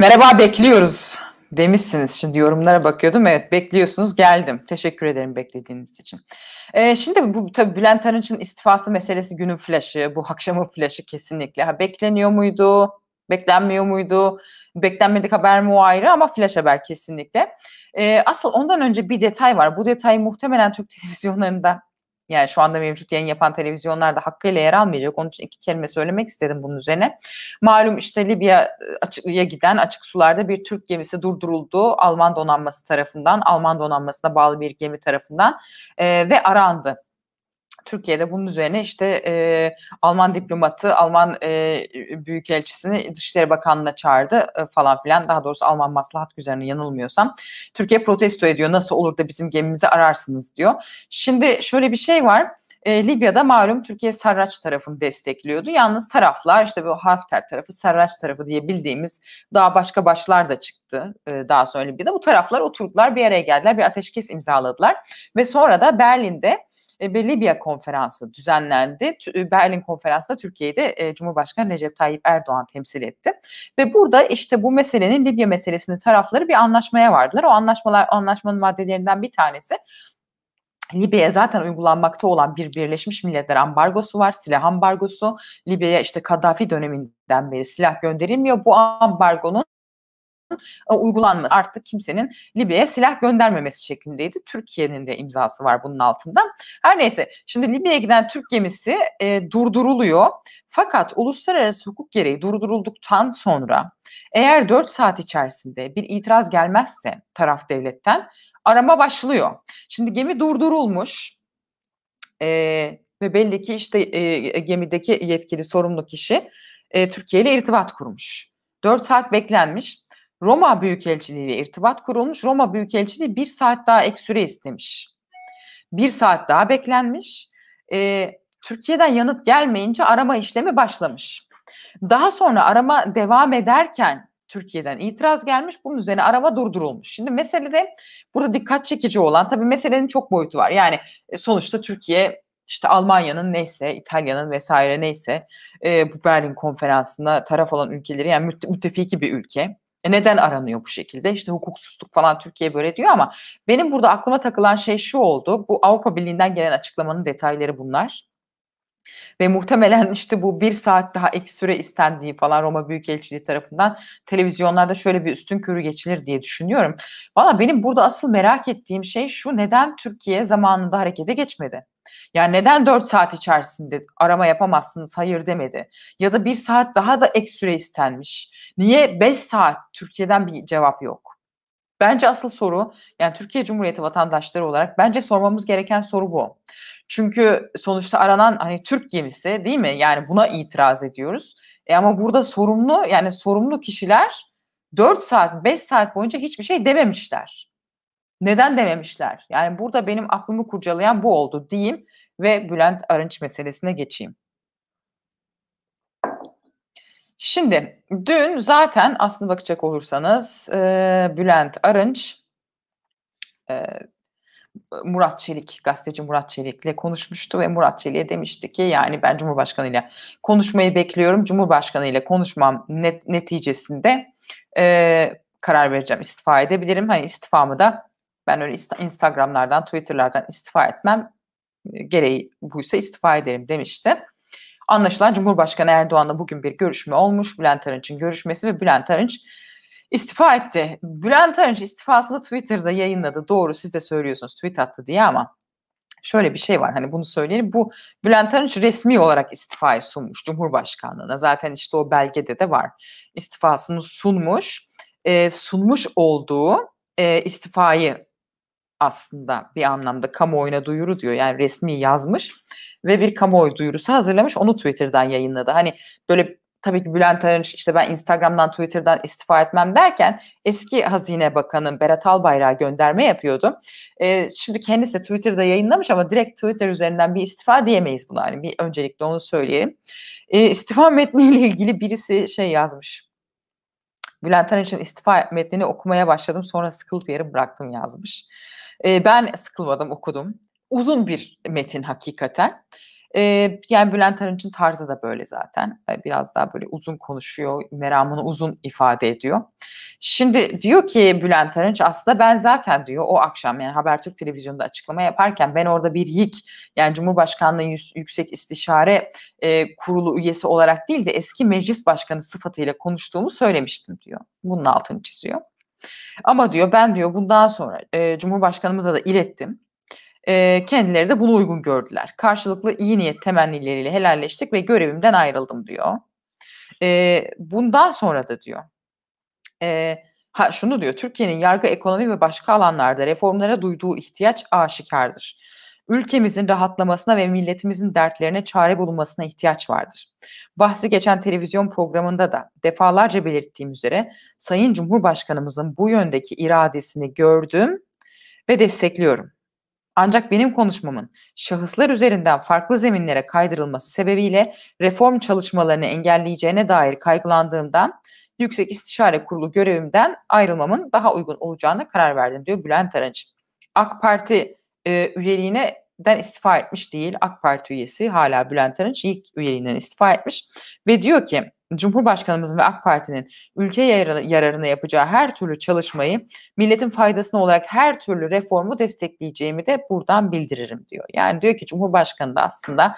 Merhaba bekliyoruz demişsiniz. Şimdi yorumlara bakıyordum. Evet bekliyorsunuz geldim. Teşekkür ederim beklediğiniz için. Ee, şimdi bu tabii Bülent Arınç'ın istifası meselesi günün flaşı. Bu akşamın flaşı kesinlikle. Ha, bekleniyor muydu? Beklenmiyor muydu? Beklenmedik haber mi o ayrı ama flash haber kesinlikle. Ee, asıl ondan önce bir detay var. Bu detay muhtemelen Türk televizyonlarında yani şu anda mevcut yayın yapan televizyonlarda hakkıyla yer almayacak. Onun için iki kelime söylemek istedim bunun üzerine. Malum işte Libya'ya giden açık sularda bir Türk gemisi durduruldu. Alman donanması tarafından, Alman donanmasına bağlı bir gemi tarafından e, ve arandı. Türkiye'de bunun üzerine işte e, Alman diplomatı, Alman e, büyükelçisini Dışişleri Bakanlığı'na çağırdı e, falan filan. Daha doğrusu Alman maslahat üzerine yanılmıyorsam. Türkiye protesto ediyor. Nasıl olur da bizim gemimizi ararsınız diyor. Şimdi şöyle bir şey var. E, Libya'da malum Türkiye Sarraç tarafını destekliyordu. Yalnız taraflar işte bu Hafter tarafı, Sarraç tarafı diye bildiğimiz daha başka başlar da çıktı e, daha sonra Libya'da. Bu taraflar oturdular bir araya geldiler bir ateşkes imzaladılar ve sonra da Berlin'de bir Libya konferansı düzenlendi. E, Berlin konferansında Türkiye'yi de e, Cumhurbaşkanı Recep Tayyip Erdoğan temsil etti. Ve burada işte bu meselenin Libya meselesinin tarafları bir anlaşmaya vardılar. O anlaşmalar anlaşmanın maddelerinden bir tanesi Libya'ya zaten uygulanmakta olan bir Birleşmiş Milletler ambargosu var, silah ambargosu. Libya'ya işte Kaddafi döneminden beri silah gönderilmiyor. Bu ambargonun e, uygulanması. Artık kimsenin Libya'ya silah göndermemesi şeklindeydi. Türkiye'nin de imzası var bunun altında. Her neyse şimdi Libya'ya giden Türk gemisi e, durduruluyor. Fakat uluslararası hukuk gereği durdurulduktan sonra eğer 4 saat içerisinde bir itiraz gelmezse taraf devletten arama başlıyor. Şimdi gemi durdurulmuş e, ve belli ki işte e, gemideki yetkili sorumlu kişi e, Türkiye ile irtibat kurmuş. 4 saat beklenmiş. Roma Büyükelçiliği ile irtibat kurulmuş. Roma Büyükelçiliği bir saat daha ek süre istemiş. Bir saat daha beklenmiş. Ee, Türkiye'den yanıt gelmeyince arama işlemi başlamış. Daha sonra arama devam ederken Türkiye'den itiraz gelmiş. Bunun üzerine arama durdurulmuş. Şimdi meselede burada dikkat çekici olan tabii meselenin çok boyutu var. Yani e, sonuçta Türkiye işte Almanya'nın neyse, İtalya'nın vesaire neyse e, bu Berlin konferansında taraf olan ülkeleri yani mütte, müttefiki bir ülke. E neden aranıyor bu şekilde? İşte hukuksuzluk falan Türkiye böyle diyor ama benim burada aklıma takılan şey şu oldu. Bu Avrupa Birliği'nden gelen açıklamanın detayları bunlar. Ve muhtemelen işte bu bir saat daha ek süre istendiği falan Roma Büyükelçiliği tarafından televizyonlarda şöyle bir üstün körü geçilir diye düşünüyorum. Valla benim burada asıl merak ettiğim şey şu neden Türkiye zamanında harekete geçmedi? Yani neden 4 saat içerisinde arama yapamazsınız hayır demedi? Ya da bir saat daha da ek süre istenmiş. Niye 5 saat Türkiye'den bir cevap yok? Bence asıl soru yani Türkiye Cumhuriyeti vatandaşları olarak bence sormamız gereken soru bu. Çünkü sonuçta aranan hani Türk gemisi değil mi? Yani buna itiraz ediyoruz. E ama burada sorumlu yani sorumlu kişiler 4 saat 5 saat boyunca hiçbir şey dememişler. Neden dememişler? Yani burada benim aklımı kurcalayan bu oldu diyeyim ve Bülent Arınç meselesine geçeyim. Şimdi dün zaten aslında bakacak olursanız e, Bülent Arınç e, Murat Çelik, gazeteci Murat Çelik'le konuşmuştu ve Murat Çelik'e demişti ki yani ben Cumhurbaşkanı ile konuşmayı bekliyorum. Cumhurbaşkanı ile konuşmam net, neticesinde e, karar vereceğim, istifa edebilirim. Hani istifamı da ben öyle Instagram'lardan, Twitter'lardan istifa etmem. Gereği buysa istifa ederim demişti. Anlaşılan Cumhurbaşkanı Erdoğan'la bugün bir görüşme olmuş. Bülent Arınç'ın görüşmesi ve Bülent Arınç istifa etti. Bülent Arınç istifasını Twitter'da yayınladı. Doğru siz de söylüyorsunuz tweet attı diye ama şöyle bir şey var hani bunu söyleyelim. Bu Bülent Arınç resmi olarak istifayı sunmuş Cumhurbaşkanlığına. Zaten işte o belgede de var. İstifasını sunmuş. E, sunmuş olduğu e, istifayı aslında bir anlamda kamuoyuna duyuru diyor. Yani resmi yazmış ve bir kamuoyu duyurusu hazırlamış. Onu Twitter'dan yayınladı. Hani böyle tabii ki Bülent Arınç işte ben Instagram'dan Twitter'dan istifa etmem derken eski Hazine Bakanı Berat Albayrak'a gönderme yapıyordu. Ee, şimdi kendisi de Twitter'da yayınlamış ama direkt Twitter üzerinden bir istifa diyemeyiz buna. Hani bir öncelikle onu söyleyelim. Ee, istifa metniyle ilgili birisi şey yazmış. Bülent Arınç'ın istifa metnini okumaya başladım sonra sıkılıp yarım bıraktım yazmış. E, ben sıkılmadım okudum. Uzun bir metin hakikaten. E, yani Bülent Arınç'ın tarzı da böyle zaten. E, biraz daha böyle uzun konuşuyor, meramını uzun ifade ediyor. Şimdi diyor ki Bülent Arınç aslında ben zaten diyor o akşam yani Habertürk televizyonda açıklama yaparken ben orada bir YİK yani Cumhurbaşkanlığı Yüksek İstişare e, Kurulu üyesi olarak değil de eski meclis başkanı sıfatıyla konuştuğumu söylemiştim diyor. Bunun altını çiziyor. Ama diyor ben diyor bundan sonra e, Cumhurbaşkanımıza da ilettim. E, kendileri de bunu uygun gördüler. Karşılıklı iyi niyet temennileriyle helalleştik ve görevimden ayrıldım diyor. E, bundan sonra da diyor. E, ha şunu diyor. Türkiye'nin yargı, ekonomi ve başka alanlarda reformlara duyduğu ihtiyaç aşikardır. Ülkemizin rahatlamasına ve milletimizin dertlerine çare bulunmasına ihtiyaç vardır. Bahsi geçen televizyon programında da defalarca belirttiğim üzere Sayın Cumhurbaşkanımızın bu yöndeki iradesini gördüm ve destekliyorum. Ancak benim konuşmamın şahıslar üzerinden farklı zeminlere kaydırılması sebebiyle reform çalışmalarını engelleyeceğine dair kaygılandığımdan Yüksek İstişare Kurulu görevimden ayrılmamın daha uygun olacağına karar verdim diyor Bülent Arınç. AK Parti e, üyeliğine den istifa etmiş değil. AK Parti üyesi hala Bülent Arınç ilk üyeliğinden istifa etmiş ve diyor ki Cumhurbaşkanımızın ve AK Parti'nin ülke yararına yapacağı her türlü çalışmayı milletin faydasına olarak her türlü reformu destekleyeceğimi de buradan bildiririm diyor. Yani diyor ki Cumhurbaşkanı da aslında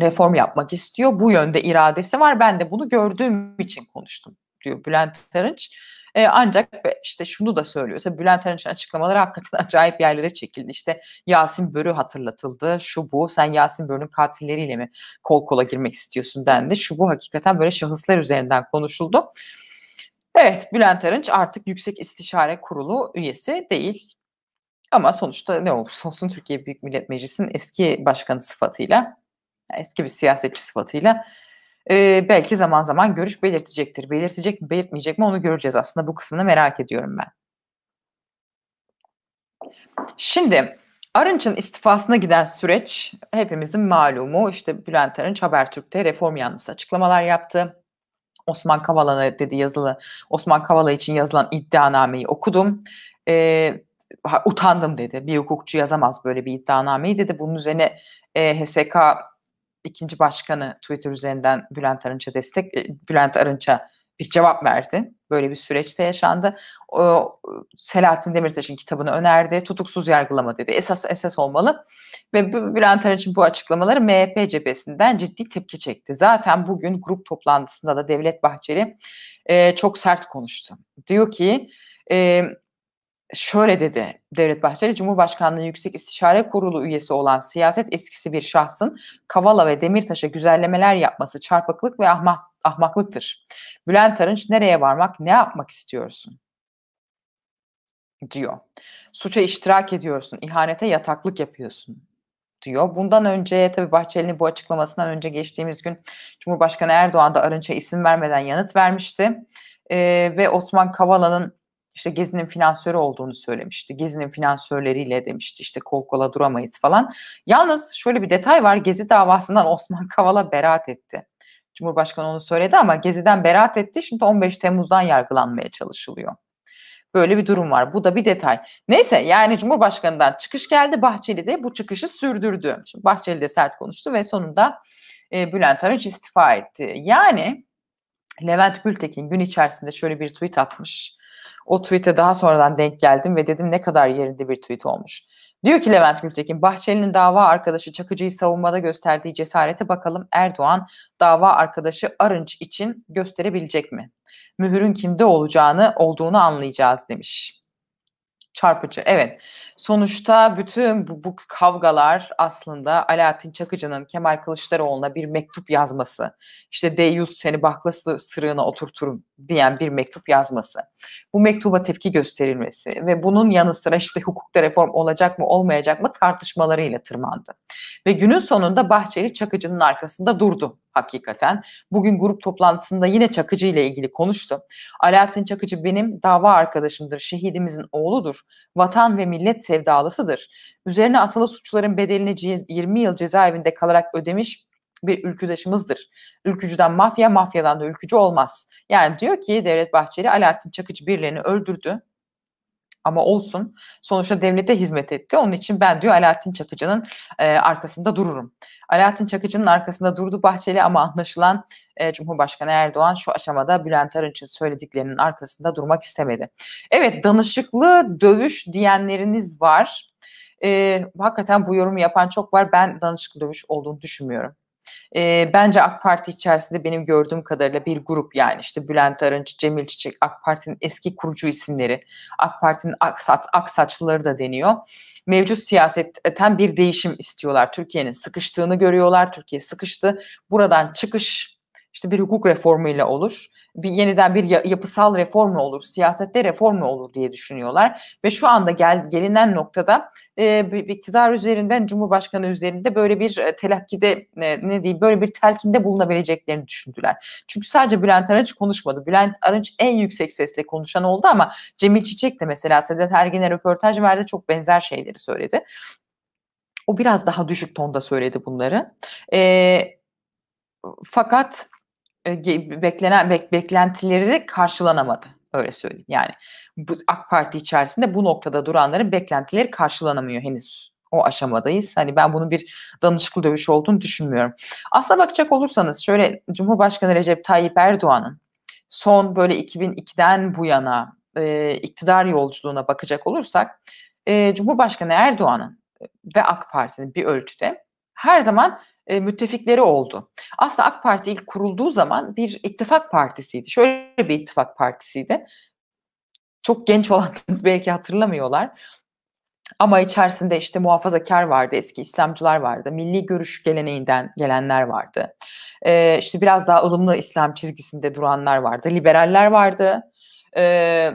reform yapmak istiyor. Bu yönde iradesi var. Ben de bunu gördüğüm için konuştum diyor Bülent Arınç. E, ancak işte şunu da söylüyor. Tabii Bülent Arınç'ın açıklamaları hakikaten acayip yerlere çekildi. İşte Yasin Börü hatırlatıldı. Şu bu. Sen Yasin Börü'nün katilleriyle mi kol kola girmek istiyorsun dendi. Şu bu hakikaten böyle şahıslar üzerinden konuşuldu. Evet Bülent Arınç artık Yüksek İstişare Kurulu üyesi değil. Ama sonuçta ne olursa olsun Türkiye Büyük Millet Meclisi'nin eski başkanı sıfatıyla, eski bir siyasetçi sıfatıyla e, belki zaman zaman görüş belirtecektir. Belirtecek mi, belirtmeyecek mi onu göreceğiz aslında. Bu kısmını merak ediyorum ben. Şimdi Arınç'ın istifasına giden süreç hepimizin malumu. İşte Bülent Arınç Habertürk'te reform yanlısı açıklamalar yaptı. Osman Kavala'na dedi yazılı, Osman Kavala için yazılan iddianameyi okudum. E, utandım dedi. Bir hukukçu yazamaz böyle bir iddianameyi dedi. Bunun üzerine e, HSK ikinci başkanı Twitter üzerinden Bülent Arınç'a destek, e, Bülent Arınç'a bir cevap verdi. Böyle bir süreçte yaşandı. O, Selahattin Demirtaş'ın kitabını önerdi. Tutuksuz yargılama dedi. Esas esas olmalı. Ve Bülent Arınç'ın bu açıklamaları MHP cephesinden ciddi tepki çekti. Zaten bugün grup toplantısında da Devlet Bahçeli e, çok sert konuştu. Diyor ki e, şöyle dedi Devlet Bahçeli, Cumhurbaşkanlığı Yüksek İstişare Kurulu üyesi olan siyaset eskisi bir şahsın Kavala ve Demirtaş'a güzellemeler yapması çarpıklık ve ahmak, ahmaklıktır. Bülent Arınç nereye varmak, ne yapmak istiyorsun? diyor. Suça iştirak ediyorsun, ihanete yataklık yapıyorsun diyor. Bundan önce tabii Bahçeli'nin bu açıklamasından önce geçtiğimiz gün Cumhurbaşkanı Erdoğan da Arınç'a isim vermeden yanıt vermişti. Ee, ve Osman Kavala'nın işte Gezi'nin finansörü olduğunu söylemişti. Gezi'nin finansörleriyle demişti işte kol kola duramayız falan. Yalnız şöyle bir detay var. Gezi davasından Osman Kavala beraat etti. Cumhurbaşkanı onu söyledi ama Gezi'den beraat etti. Şimdi 15 Temmuz'dan yargılanmaya çalışılıyor. Böyle bir durum var. Bu da bir detay. Neyse yani Cumhurbaşkanı'ndan çıkış geldi. Bahçeli de bu çıkışı sürdürdü. Şimdi Bahçeli de sert konuştu ve sonunda e, Bülent Arınç istifa etti. Yani Levent Gültekin gün içerisinde şöyle bir tweet atmış. O tweet'e daha sonradan denk geldim ve dedim ne kadar yerinde bir tweet olmuş. Diyor ki Levent Gültekin, Bahçeli'nin dava arkadaşı Çakıcı'yı savunmada gösterdiği cesarete bakalım Erdoğan dava arkadaşı Arınç için gösterebilecek mi? Mühürün kimde olacağını olduğunu anlayacağız demiş. Çarpıcı. Evet. Sonuçta bütün bu, bu kavgalar aslında Alaaddin Çakıcı'nın Kemal Kılıçdaroğlu'na bir mektup yazması. İşte Deyus seni baklası sırığına oturturum diyen bir mektup yazması. Bu mektuba tepki gösterilmesi ve bunun yanı sıra işte hukukta reform olacak mı olmayacak mı tartışmalarıyla tırmandı. Ve günün sonunda Bahçeli Çakıcı'nın arkasında durdu hakikaten. Bugün grup toplantısında yine Çakıcı ile ilgili konuştu. Alaaddin Çakıcı benim dava arkadaşımdır, şehidimizin oğludur, vatan ve millet sevdalısıdır. Üzerine atılı suçların bedelini 20 yıl cezaevinde kalarak ödemiş bir ülküdaşımızdır. Ülkücüden mafya, mafyadan da ülkücü olmaz. Yani diyor ki Devlet Bahçeli Alaaddin Çakıcı birilerini öldürdü ama olsun. Sonuçta devlete hizmet etti. Onun için ben diyor Alaaddin Çakıcı'nın e, arkasında dururum. Alaaddin Çakıcı'nın arkasında durdu Bahçeli ama anlaşılan e, Cumhurbaşkanı Erdoğan şu aşamada Bülent Arınç'ın söylediklerinin arkasında durmak istemedi. Evet danışıklı dövüş diyenleriniz var. E, hakikaten bu yorumu yapan çok var. Ben danışıklı dövüş olduğunu düşünmüyorum. E, bence AK Parti içerisinde benim gördüğüm kadarıyla bir grup yani işte Bülent Arınç, Cemil Çiçek, AK Parti'nin eski kurucu isimleri, AK Parti'nin aksaç, aksaçlıları da deniyor. Mevcut siyasetten bir değişim istiyorlar. Türkiye'nin sıkıştığını görüyorlar. Türkiye sıkıştı. Buradan çıkış işte bir hukuk reformuyla olur bir yeniden bir yapısal reform mu olur, siyasette reform mu olur diye düşünüyorlar. Ve şu anda gel, gelinen noktada e, bir iktidar üzerinden, Cumhurbaşkanı üzerinde böyle bir e, telakkide e, ne diyeyim böyle bir telkinde bulunabileceklerini düşündüler. Çünkü sadece Bülent Arınç konuşmadı. Bülent Arınç en yüksek sesle konuşan oldu ama Cemil Çiçek de mesela Sedat Ergen'e röportaj verdi çok benzer şeyleri söyledi. O biraz daha düşük tonda söyledi bunları. E, fakat beklenen bek, beklentileri karşılanamadı. Öyle söyleyeyim. Yani bu AK Parti içerisinde bu noktada duranların beklentileri karşılanamıyor henüz. O aşamadayız. Hani ben bunun bir danışıklı dövüş olduğunu düşünmüyorum. Aslına bakacak olursanız şöyle Cumhurbaşkanı Recep Tayyip Erdoğan'ın son böyle 2002'den bu yana e, iktidar yolculuğuna bakacak olursak e, Cumhurbaşkanı Erdoğan'ın ve AK Parti'nin bir ölçüde her zaman e, müttefikleri oldu. Aslında AK Parti ilk kurulduğu zaman bir ittifak partisiydi. Şöyle bir ittifak partisiydi. Çok genç olanlarınız belki hatırlamıyorlar. Ama içerisinde işte muhafazakar vardı, eski İslamcılar vardı, milli görüş geleneğinden gelenler vardı. Ee, işte biraz daha ılımlı İslam çizgisinde duranlar vardı, liberaller vardı. Ee,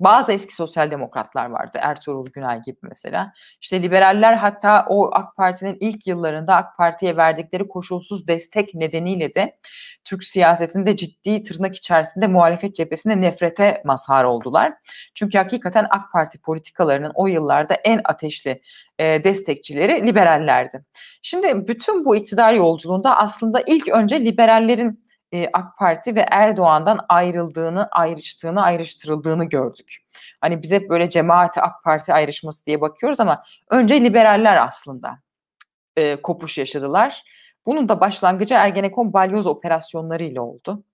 bazı eski sosyal demokratlar vardı. Ertuğrul Günay gibi mesela. İşte liberaller hatta o AK Parti'nin ilk yıllarında AK Parti'ye verdikleri koşulsuz destek nedeniyle de Türk siyasetinde ciddi tırnak içerisinde muhalefet cephesinde nefrete mazhar oldular. Çünkü hakikaten AK Parti politikalarının o yıllarda en ateşli e, destekçileri liberallerdi. Şimdi bütün bu iktidar yolculuğunda aslında ilk önce liberallerin e, AK Parti ve Erdoğan'dan ayrıldığını, ayrıştığını, ayrıştırıldığını gördük. Hani biz hep böyle cemaati AK Parti ayrışması diye bakıyoruz ama önce liberaller aslında e, kopuş yaşadılar. Bunun da başlangıcı Ergenekon balyoz operasyonları ile oldu.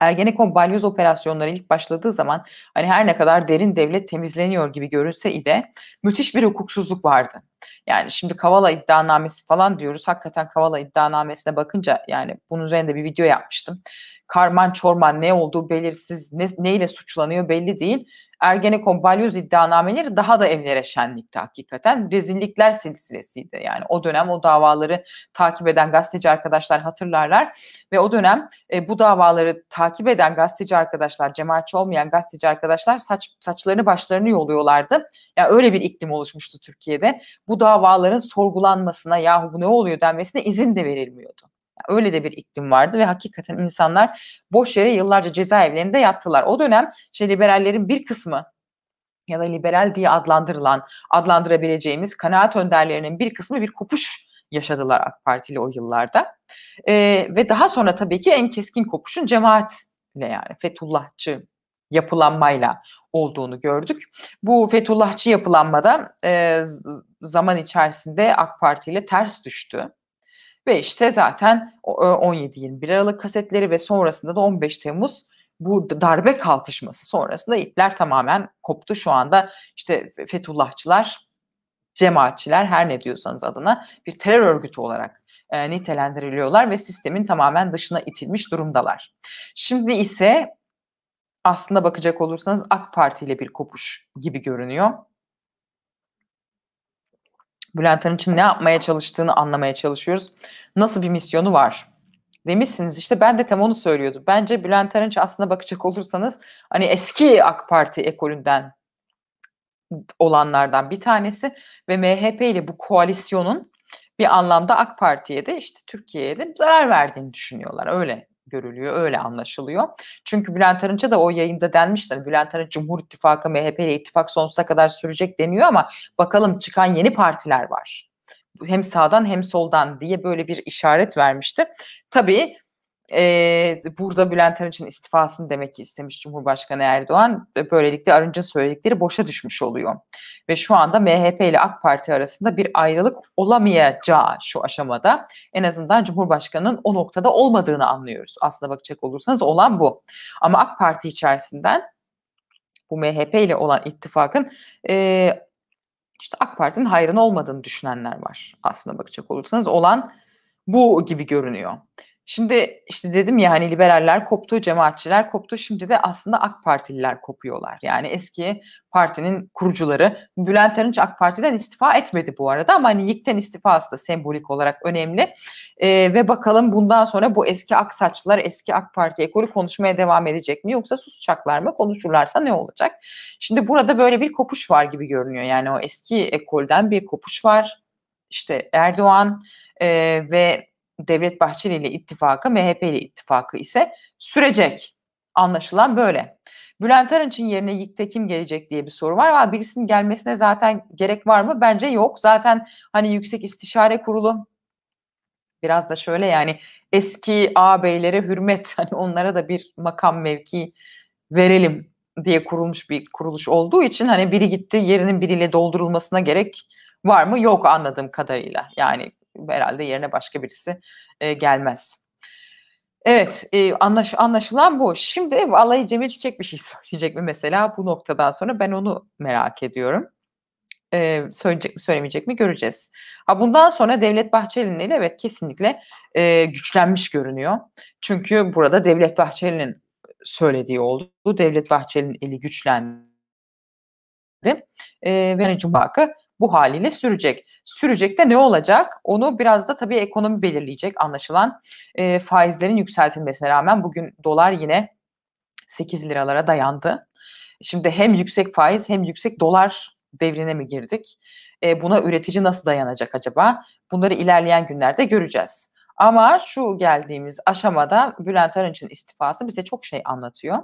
Ergenekon balyoz operasyonları ilk başladığı zaman hani her ne kadar derin devlet temizleniyor gibi görünse de müthiş bir hukuksuzluk vardı. Yani şimdi Kavala iddianamesi falan diyoruz. Hakikaten Kavala iddianamesine bakınca yani bunun üzerinde bir video yapmıştım. Karman çorman ne olduğu belirsiz, ne, neyle suçlanıyor belli değil. Ergenekon balyoz iddianameleri daha da evlere şenlikti hakikaten. Rezillikler silsilesiydi. Yani o dönem o davaları takip eden gazeteci arkadaşlar hatırlarlar ve o dönem e, bu davaları takip eden gazeteci arkadaşlar, cemaatçi olmayan gazeteci arkadaşlar saç saçlarını başlarını yoluyorlardı. Yani öyle bir iklim oluşmuştu Türkiye'de. Bu davaların sorgulanmasına yahu bu ne oluyor denmesine izin de verilmiyordu. Öyle de bir iklim vardı ve hakikaten insanlar boş yere yıllarca cezaevlerinde yattılar. O dönem şey liberallerin bir kısmı ya da liberal diye adlandırılan, adlandırabileceğimiz kanaat önderlerinin bir kısmı bir kopuş yaşadılar AK Partili o yıllarda. Ee, ve daha sonra tabii ki en keskin kopuşun cemaatle yani Fethullahçı yapılanmayla olduğunu gördük. Bu Fethullahçı yapılanmada e, zaman içerisinde AK Parti ile ters düştü. Ve işte zaten 17-21 Aralık kasetleri ve sonrasında da 15 Temmuz bu darbe kalkışması sonrasında ipler tamamen koptu. Şu anda işte Fethullahçılar, cemaatçiler her ne diyorsanız adına bir terör örgütü olarak e, nitelendiriliyorlar ve sistemin tamamen dışına itilmiş durumdalar. Şimdi ise aslında bakacak olursanız AK Parti ile bir kopuş gibi görünüyor. Bülent Arınç'ın ne yapmaya çalıştığını anlamaya çalışıyoruz. Nasıl bir misyonu var? Demişsiniz işte ben de tam onu söylüyordum. Bence Bülent Arınç aslında bakacak olursanız hani eski AK Parti ekolünden olanlardan bir tanesi ve MHP ile bu koalisyonun bir anlamda AK Parti'ye de işte Türkiye'ye de zarar verdiğini düşünüyorlar. Öyle görülüyor, öyle anlaşılıyor. Çünkü Bülent Arınç'a da o yayında denmişti. Hani Bülent Arınç Cumhur İttifakı, MHP ile ittifak sonsuza kadar sürecek deniyor ama bakalım çıkan yeni partiler var. Hem sağdan hem soldan diye böyle bir işaret vermişti. Tabii e, burada Bülent Arınç'ın istifasını demek ki istemiş Cumhurbaşkanı Erdoğan. Böylelikle Arınç'ın söyledikleri boşa düşmüş oluyor. Ve şu anda MHP ile AK Parti arasında bir ayrılık olamayacağı şu aşamada en azından Cumhurbaşkanı'nın o noktada olmadığını anlıyoruz. Aslında bakacak olursanız olan bu. Ama AK Parti içerisinden bu MHP ile olan ittifakın e, işte AK Parti'nin hayrına olmadığını düşünenler var. Aslında bakacak olursanız olan bu gibi görünüyor. Şimdi işte dedim ya hani liberaller koptu, cemaatçiler koptu. Şimdi de aslında AK Partililer kopuyorlar. Yani eski partinin kurucuları. Bülent Arınç AK Parti'den istifa etmedi bu arada ama hani YİK'ten istifası da sembolik olarak önemli. Ee, ve bakalım bundan sonra bu eski ak saçlılar eski AK Parti ekolü konuşmaya devam edecek mi yoksa susacaklar mı? Konuşurlarsa ne olacak? Şimdi burada böyle bir kopuş var gibi görünüyor. Yani o eski ekolden bir kopuş var. İşte Erdoğan e, ve Devlet Bahçeli ile ittifakı, MHP ile ittifakı ise sürecek. Anlaşılan böyle. Bülent Arınç'ın yerine YİK'te kim gelecek diye bir soru var. Ama birisinin gelmesine zaten gerek var mı? Bence yok. Zaten hani Yüksek İstişare Kurulu biraz da şöyle yani eski ağabeylere hürmet hani onlara da bir makam mevki verelim diye kurulmuş bir kuruluş olduğu için hani biri gitti yerinin biriyle doldurulmasına gerek var mı? Yok anladığım kadarıyla. Yani herhalde yerine başka birisi e, gelmez. Evet e, anlaş, anlaşılan bu. Şimdi vallahi Cemil Çiçek bir şey söyleyecek mi mesela bu noktadan sonra ben onu merak ediyorum. Ee, söyleyecek mi söylemeyecek mi göreceğiz. Ha bundan sonra Devlet Bahçeli'nin eli evet kesinlikle e, güçlenmiş görünüyor. Çünkü burada Devlet Bahçeli'nin söylediği oldu. Devlet Bahçeli'nin eli güçlendi. E, ve Cumhurbaşkanı bu haliyle sürecek. Sürecek de ne olacak? Onu biraz da tabii ekonomi belirleyecek anlaşılan. E, faizlerin yükseltilmesine rağmen bugün dolar yine 8 liralara dayandı. Şimdi hem yüksek faiz hem yüksek dolar devrine mi girdik? E, buna üretici nasıl dayanacak acaba? Bunları ilerleyen günlerde göreceğiz. Ama şu geldiğimiz aşamada Bülent Arınç'ın istifası bize çok şey anlatıyor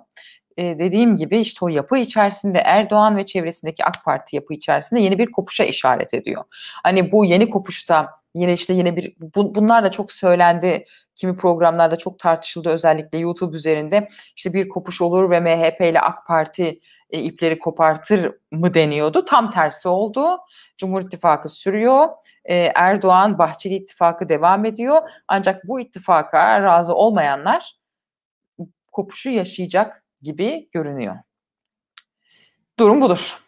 e, dediğim gibi işte o yapı içerisinde Erdoğan ve çevresindeki AK Parti yapı içerisinde yeni bir kopuşa işaret ediyor. Hani bu yeni kopuşta yine işte yine bir bu, bunlar da çok söylendi. Kimi programlarda çok tartışıldı özellikle YouTube üzerinde. işte bir kopuş olur ve MHP ile AK Parti e, ipleri kopartır mı deniyordu. Tam tersi oldu. Cumhur İttifakı sürüyor. E, Erdoğan Bahçeli İttifakı devam ediyor. Ancak bu ittifaka razı olmayanlar kopuşu yaşayacak gibi görünüyor. Durum budur.